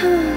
Huh.